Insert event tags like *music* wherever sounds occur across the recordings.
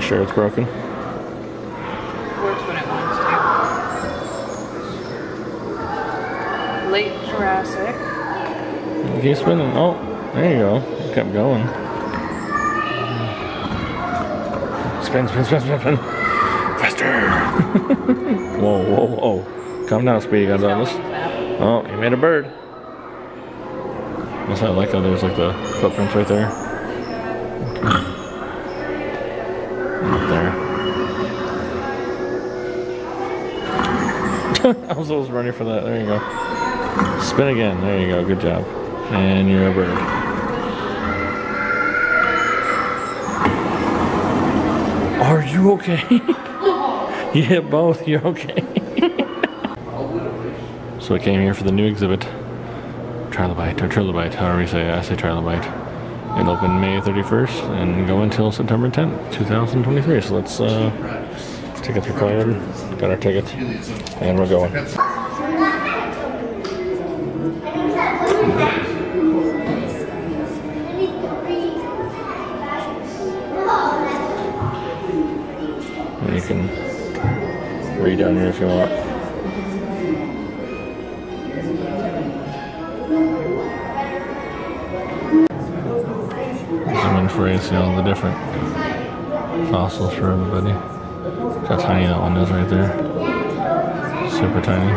sure it's broken. Works when it wants to. Late Jurassic. Keep spinning. Oh, there you go. It kept going. Spin, spin, spin, spin, spin. Faster. *laughs* whoa, whoa, whoa. Calm down, Speedy Gonzalez. Oh, you made a bird. That's how I like how there's like the footprints right there. Was always running for that. There you go. Spin again. There you go. Good job. And you're a bird. Are you okay? *laughs* you hit both. You're okay. *laughs* so I came here for the new exhibit. Trilobite, or Trilobite, however you say it. I say Trilobite. It opened May 31st and go until September 10th, 2023. So let's uh, out your got our tickets. and we're going. And you can read down here if you want. For you, see all the different fossils for everybody. How tiny that one is right there. Super tiny.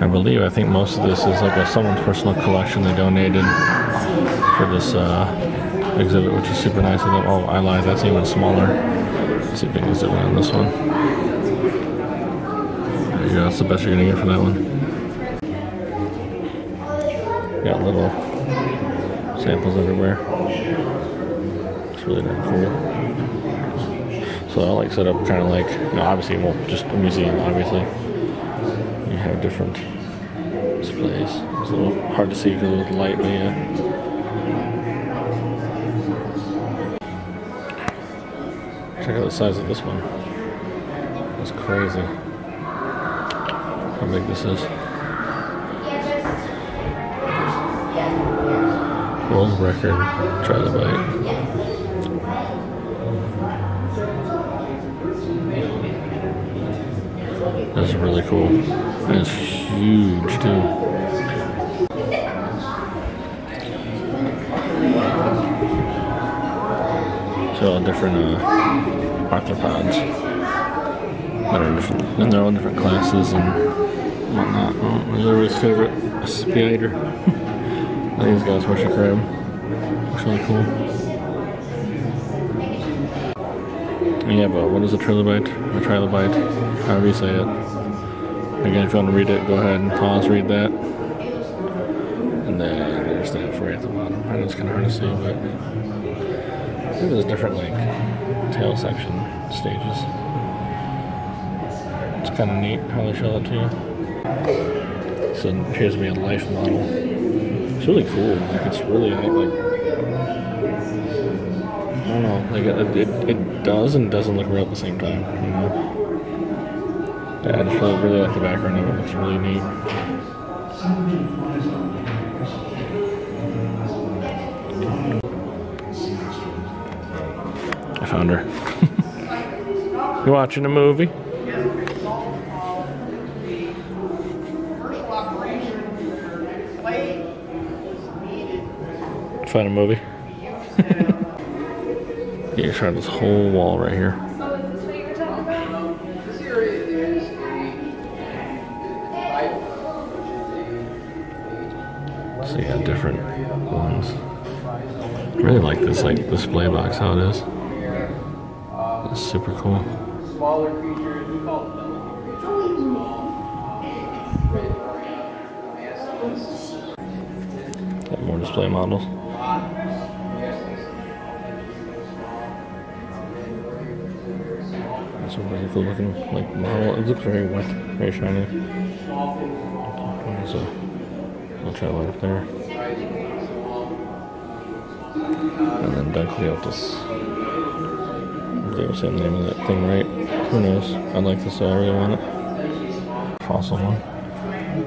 I believe, I think most of this is like a someone's personal collection they donated for this uh, exhibit, which is super nice of them. Oh, I lied, that's even smaller. Let's see if I can zoom in on this one. There you go, that's the best you're gonna get for that one. Got little samples everywhere. Really darn cool. So I like set up kind of like, you know, obviously, well, just a museum, obviously. You have different displays. It's a little hard to see because of the light, but yeah. Check out the size of this one. That's crazy. How big this is. World record try the trilobite. Cool. And it's huge too. So all different uh, arthropods that are different, and they're all different classes and whatnot. Oh, everybody's favorite a spider. I *laughs* think these guys worship crab. Looks really cool. Have a, what is a trilobite? A trilobite, however you say it. Again, if you want to read it, go ahead and pause, read that. And then there's that for you at the bottom. I know it's kind of hard to see, but there's different like tail section stages. It's kind of neat how they show that to you. So to be a life model. It's really cool. Like it's really like I don't know. Like it, it, it does and doesn't look real at the same time. You know? Yeah, I just really, really like the background of it. It looks really neat. I found her. *laughs* you watching a movie? Find a movie. *laughs* yeah, try this whole wall right here. I really like this like display box how it is. It's super cool. Smaller creatures, we call them Got more display models. That's a really cool looking like model. It looks very wet, very shiny. So I'll try light up there. And then. If they were saying the name of that thing right. Who knows? I'd like this so I really want it. Fossil one.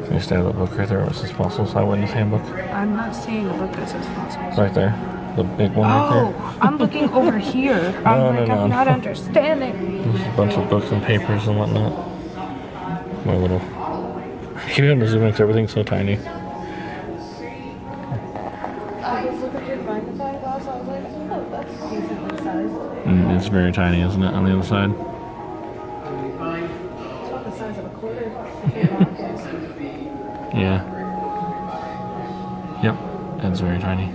Can you stand the book right there? What's this fossils eyewitness handbook? I'm not seeing a book that says fossils. Right there. The big one right Oh, there. I'm looking over *laughs* here. No, I'm no, like, no. I'm not understanding. There's a bunch of books and papers and whatnot. My little. Having to zoom in 'cause everything's so tiny. Very tiny, isn't it, on the other side? Yeah. Yep. It's very tiny.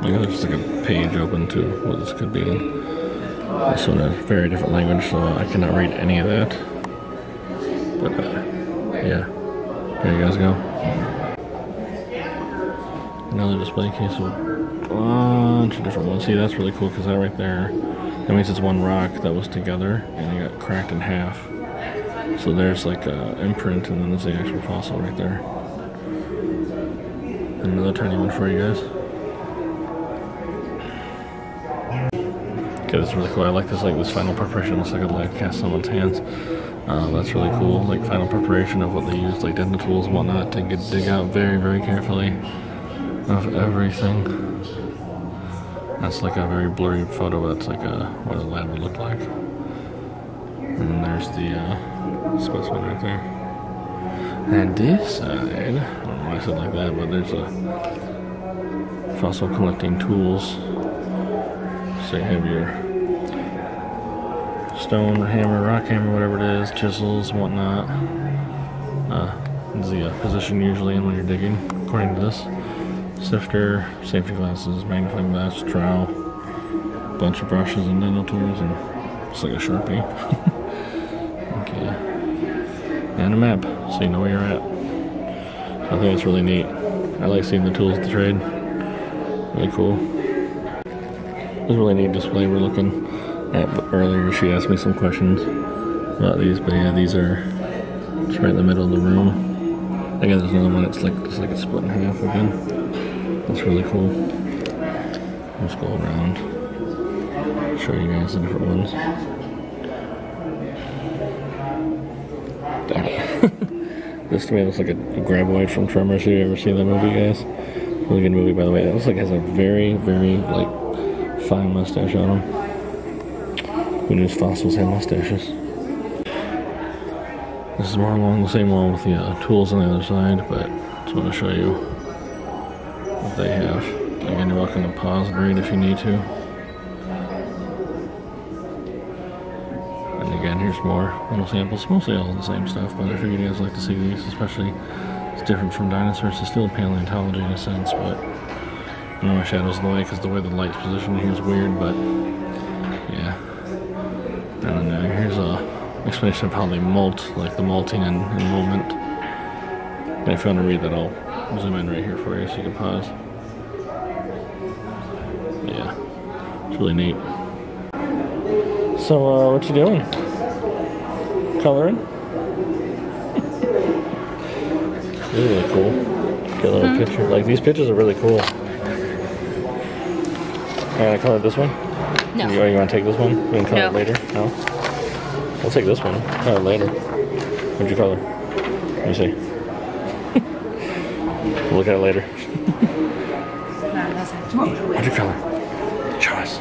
Look, there's like a page open to what this could be. This one is a very different language, so I cannot read any of that. But, uh, yeah. There you guys go. Another display case with a bunch of different ones. See, that's really cool because that right there, that means it's one rock that was together and it got cracked in half. So there's like a imprint and then there's the actual fossil right there. Another tiny one for you guys. Okay, this is really cool. I like this, like this final preparation. Looks like a live cast someone's hands. Uh, that's really cool. Like final preparation of what they use, like dental tools and whatnot, to get, dig out very, very carefully of everything. That's like a very blurry photo, it's like a what a lab would look like. And there's the uh, specimen right there. And this side, I don't know why I said like that, but there's a fossil collecting tools. So you have your stone hammer, rock hammer, whatever it is, chisels, whatnot. Uh, is the uh, position usually in when you're digging, according to this. Sifter, safety glasses, magnifying glass, trowel, bunch of brushes and dental tools, and it's like a sharpie. *laughs* okay, and a map, so you know where you're at. I think it's really neat. I like seeing the tools of the trade. Really cool. It was a really neat display we're looking Uh, earlier. She asked me some questions about these, but yeah, these are right in the middle of the room. I Again, there's another one. It's like it's like it's split in half again. That's really cool. Let's go around, show you guys the different ones. *laughs* This to me looks like a, a graboid from Tremors. Have you ever seen that movie, guys? Really good movie, by the way. That looks like it has a very, very like fine mustache on him. Who knew fossils had mustaches? This is more along the same wall with the uh, tools on the other side, but just want to show you what they have. Again, you're welcome to pause and read if you need to. And again, here's more little samples, mostly all the same stuff, but I figured you guys like to see these, especially it's different from dinosaurs. It's still paleontology in a sense, but I know my shadow's in the way because the way the light's positioned here is weird, but a explanation of how they molt, like the malting and, and movement. And if you want to read that, I'll zoom in right here for you so you can pause. Yeah, it's really neat. So, uh, what you doing? Coloring? *laughs* Really cool. Get a little picture. Like these pictures are really cool. Am I gonna color this one? No. You, you want to take this one? You can color No. it later? No. I'll take this one. It later. What'd you color? Let me see. we'll look at it later. What'd you color? Show us.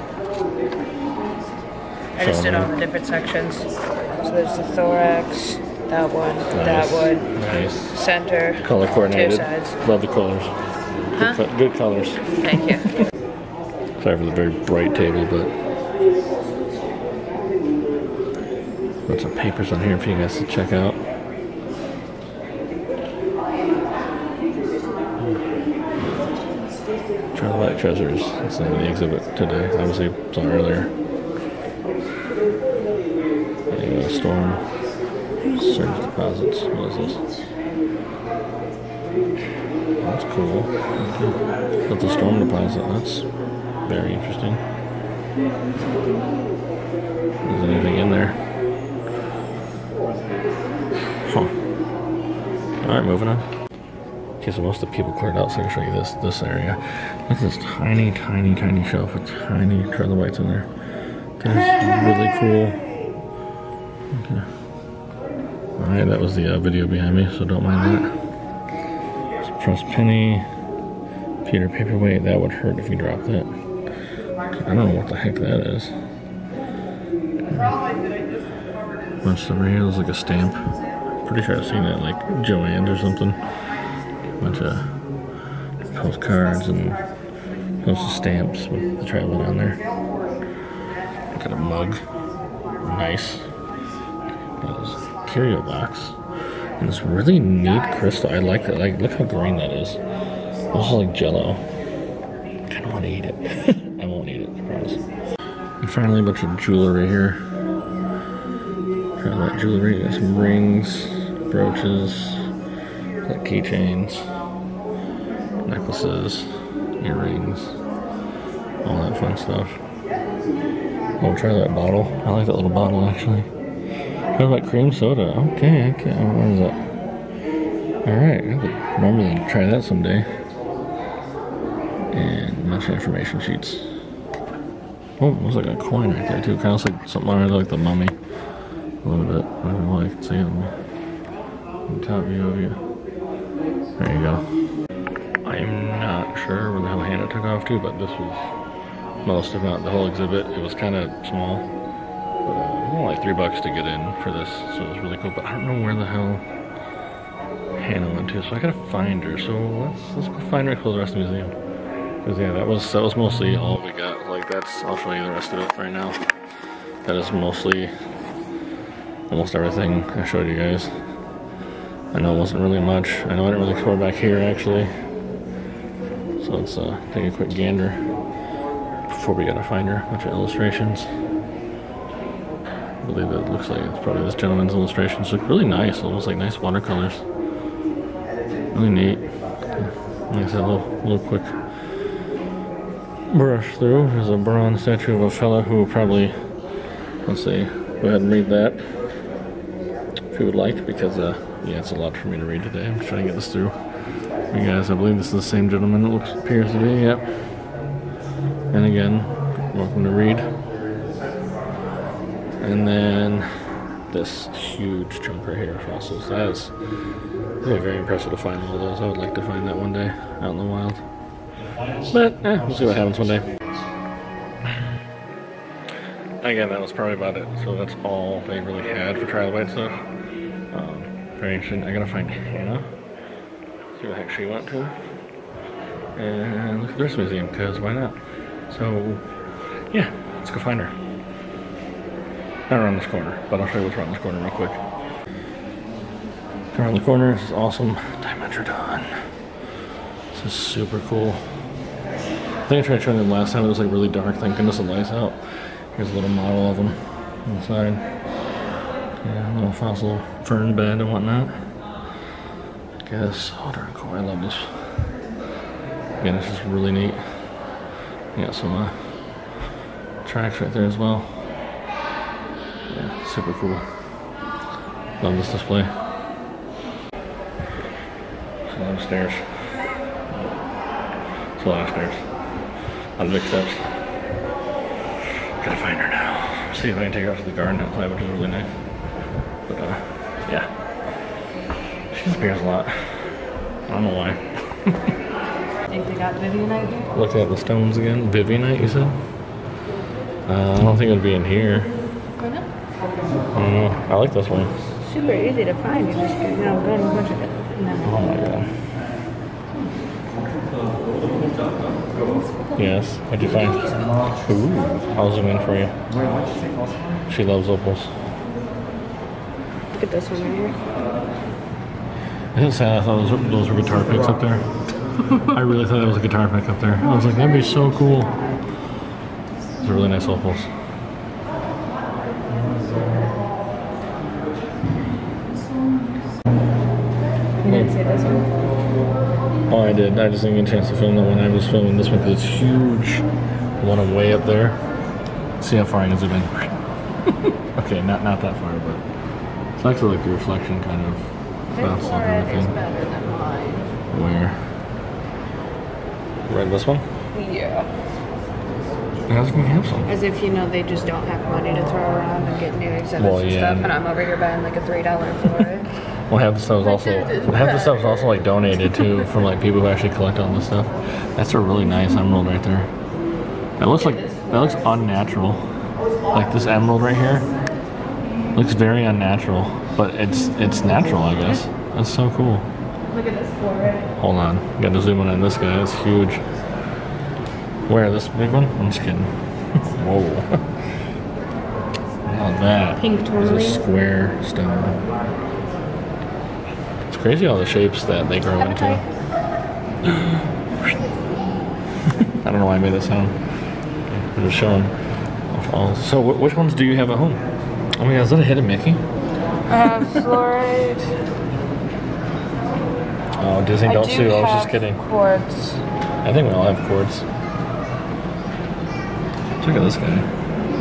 I just did all the different sections. So there's the thorax, that one, that one, Nice. center, Color coordinated. two sides. Love the colors. Huh? Good, co- good colors. Thank you. Sorry for the very bright table, but lots of papers on here for you guys to check out. Trilobite Treasures. That's the name of the exhibit today. Obviously, saw earlier. Go, Storm. Surge deposits. What is this? That's cool. Okay. That's a storm deposit. That's very interesting. Is anything in there? Huh. Alright, moving on. Okay, so most of the people cleared out, so I can show you this this area. Look at this tiny, tiny, tiny shelf with tiny trilobites in there. That's really cool. Okay. Alright, that was the uh, video behind me, so don't mind that. Some Trust Penny. Peter Paperweight, that would hurt if you dropped that. I don't know what the heck that is. Stuff right here, looks like a stamp. Pretty sure I've seen that like Joann's or something. Bunch of postcards and of stamps with the trilobite on there. Got a mug. Nice. Got this curio box. And this really neat crystal. I like that. Like, look how green that is. Looks like jello. I kind of want to eat it. *laughs* I won't eat it, I promise. And finally, a bunch of jewelry here. Try that jewelry. Got some rings, brooches, like keychains, necklaces, earrings, all that fun stuff. Oh, I'll try that bottle. I like that little bottle actually. Try that cream soda. Okay, okay. Oh, What is that? Alright, I could remember to try that someday. And of information sheets. Oh, looks like a coin right there too. Kind of like something like the mummy. A little bit. I don't know. I can see it top view of you. There you go. I'm not sure where the hell Hannah took off to, but this was most, if not the whole exhibit. It was kind of small. But uh, only like three bucks to get in for this, so it was really cool. But I don't know where the hell Hannah went to, so I gotta find her. So let's let's go find her close the rest of the museum. Cause yeah, that was that was mostly all we got. Like that's I'll show you the rest of it right now. That is mostly almost everything I showed you guys. I know it wasn't really much. I know I didn't really explore back here actually. So let's uh, take a quick gander before we gotta find her. bunch of illustrations. I believe it looks like it's probably this gentleman's illustrations. Look really nice, almost like nice watercolors. Really neat. Like I said, a little, little quick brush through. There's a bronze statue of a fella who probably, let's see, go ahead and read that if you would like, because uh, yeah, it's a lot for me to read today. I'm trying to get this through. You guys, I believe this is the same gentleman. It looks appears to be. Yep. And again, welcome to read. And then this huge chunk right here of fossils. That is very impressive to find all those. I would like to find that one day out in the wild. But eh, we'll see what happens one day. Again, that was probably about it. So that's all they really had for trilobite stuff. Very interesting. I gotta find Hannah. See what the heck she went to. And look at the museum, because why not? So, yeah, let's go find her. Not around this corner, but I'll show you what's around this corner real quick. Around the corner, this is awesome. Dimetrodon. This is super cool. I think I tried showing them last time. It was like really dark. Thank goodness the lights out. Here's a little model of them on the side. Yeah, little fossil fern bed and whatnot. I guess. Oh, darn cool. I love this. Again, this is really neat. You got some uh, tracks right there as well. Yeah, super cool. Love this display. Lot of stairs. A lot of stairs. A lot of big steps. Gotta find her now. See if I can take her out to the garden outside, which is really nice. But uh, yeah. She disappears a lot. I don't know why. *laughs* Think they got Vivianite here? Look at the stones again. Vivianite, you said? Uh, I don't think it would be in here. Why not? I don't know. I like this one. Super easy to find. You just you know go to a bunch of it. No. Oh my god. Yes. What'd you find? Ooh. I'll zoom in for you. She loves opals. Look at this one right here. Isn't it sad? I thought those, those were guitar picks up there. *laughs* I really thought that was a guitar pick up there. I was like, that'd be so cool. Those are really nice opals. You didn't see this one? Oh, I did. I just didn't get a chance to film that one. I was filming this one because it's huge. One way up there. See how far I can zoom in. *laughs* okay, not not that far, but it's actually like the reflection kind of bounces off Infrared is everything. better than mine. Where? Right, this one? Yeah. How's it gonna have some? As if you know they just don't have money to throw around and get new exhibits Well, and stuff, and I'm over here buying like a three dollar fluorite. Well, half the stuff is also half the stuff is also like donated too from like people who actually collect all this stuff. That's a really nice emerald right there. That looks like that looks unnatural. Like this emerald right here looks very unnatural, but it's it's natural, I guess. That's so cool. Look at this fluorite. Hold on, got to zoom in on this guy. It's huge. Where this big one? I'm just kidding. *laughs* Whoa. Now that Pink is a square stone. It's crazy all the shapes that they grow into. *laughs* I don't know why I made that sound. I'm just showing. So, which ones do you have at home? Oh my god, is that a hidden Mickey? Uh, fluorite. Oh, Disney, don't do sue. I was just kidding. Quartz. I think we all have quartz. Look at this guy.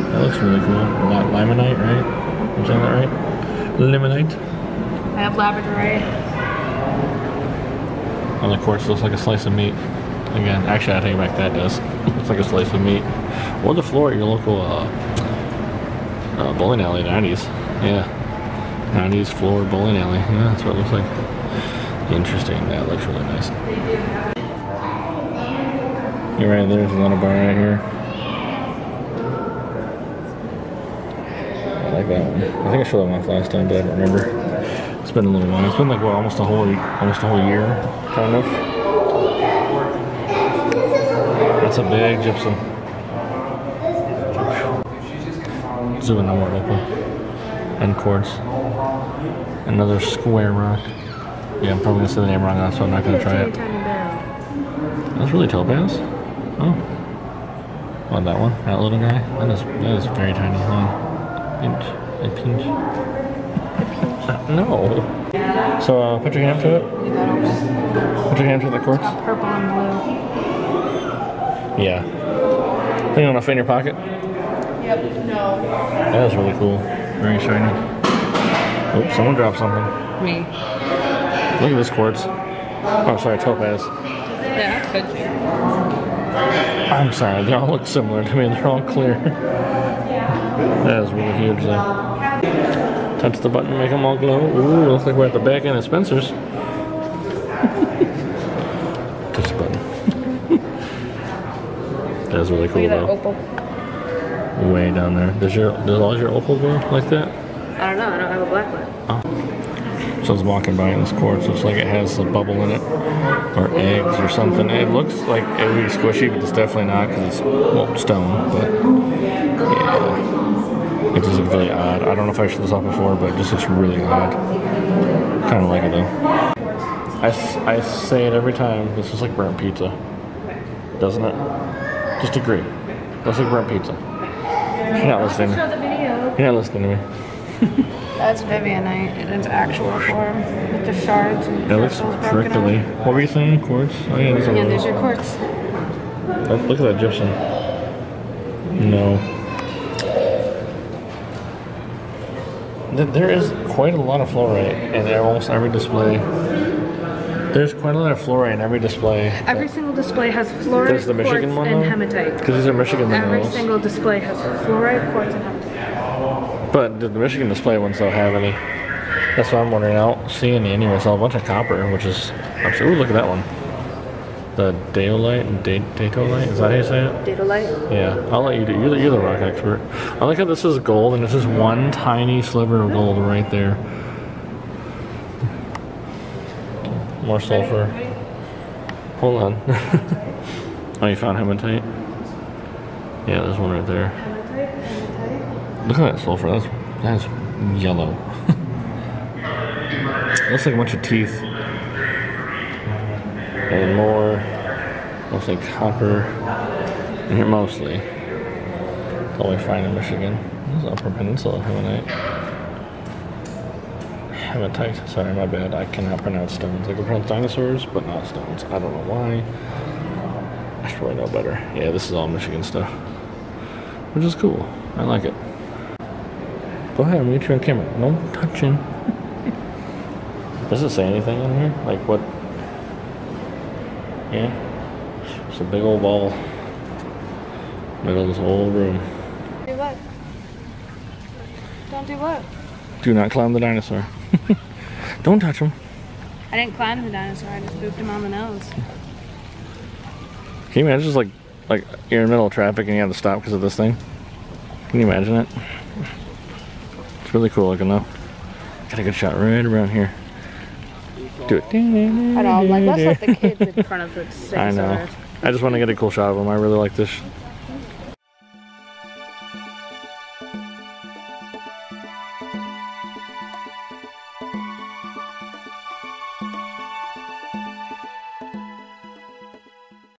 That looks really cool. Li- Limonite, right? I'm saying that right? Limonite. I have Labradorite. On the quartz looks like a slice of meat. Again, actually, I take back that does. *laughs* Looks like a slice of meat. Or the floor at your local uh, uh, bowling alley, 90s. Yeah. 90s floor bowling alley. Yeah, that's what it looks like. Interesting. That looks really nice. You're right, there's a little bar right here. I like that one. I think I showed that one last time, but I don't remember. It's been a little while. It's been like what, almost a whole, almost a whole year, kind of. That's a big gypsum. In more local. And quartz. Another square rock. Yeah, I'm probably gonna say the name wrong, so I'm not gonna try it. That's really topaz. Oh. Oh, that one, that little guy. That is that is very tiny. Hold on. Pinch, a pinch. no. So uh, put your hand to it. You got it. Put your hand to the quartz. Purple and blue. Yeah. Thing on a in your pocket. Blue. Yep. No. That is really cool. Very shiny. Oops, someone dropped something. Me. Look at this quartz. Oh, sorry, topaz. Yeah, good. I'm sorry, they all look similar to me. They're all clear. that is really huge, though. Touch the button, make them all glow. Ooh, looks like we're at the back end of Spencer's. *laughs* Touch the button. *laughs* That's really cool, Look at though. Way down there. Does your does all your opal go like that? I don't know. I don't have a black one. Oh. So I was walking by in this quartz. Looks like it has a bubble in it, or eggs or something. It looks like it would be squishy, but it's definitely not because it's well stone. But yeah, it just looks really odd. I don't know if I showed this off before, but it just looks really odd. Kind of like it though. I, I say it every time. This is like burnt pizza, doesn't it? Just agree. Looks like burnt pizza. You're not listening. Show the video. You're not listening to me. *laughs* That's Vivianite in its actual form with the shards and It looks prickly. What were you saying? Quartz? Oh yeah, these are And there's your quartz. Oh, look at that gypsum. No. Th- There is quite a lot of fluorite in almost every display. There's quite a lot of fluorite in every display. Every single display has fluorite, There's the Michigan quartz, one and hematite. Because these are Michigan Every minerals. single display has fluorite, quartz, and hematite. But the the Michigan display ones don't have any. That's what I'm wondering. I don't see any anywhere. All a bunch of copper, which is. I'm sure. Ooh, look at that one. The Daolite and Da- Datolite. Is that how you say it? Datolite. Yeah, I'll let you do. You're the, you're the rock expert. I like how this is gold, and this is one tiny sliver of gold right there. More sulfur. Hold on. *laughs* oh, you found hematite? Yeah, there's one right there. Look at that sulfur. That's that's yellow. *laughs* looks like a bunch of teeth. And more. Looks like copper. Here mostly. That's all we find in Michigan. This is Upper Peninsula hematite. Hematite. Sorry, my bad. I cannot pronounce stones. I can pronounce dinosaurs, but not stones. I don't know why. I should probably know better. Yeah, this is all Michigan stuff. Which is cool. I like it. Go ahead, I'm you on camera. No touching. *laughs* Does it say anything in here? Like what? Yeah. It's a big old ball. Middle of this whole room. Do what? Don't do what? Do not climb the dinosaur. *laughs* Don't touch him. I didn't climb the dinosaur. I just booped him on the nose. Can you imagine just like like you're in the middle of traffic and you have to stop because of this thing? Can you imagine it? It's really cool looking though. Got a good shot right around here. Do it. I know. I'm like, let's let the kids in front of the *laughs* I know. I just want to get a cool shot of them. I really like this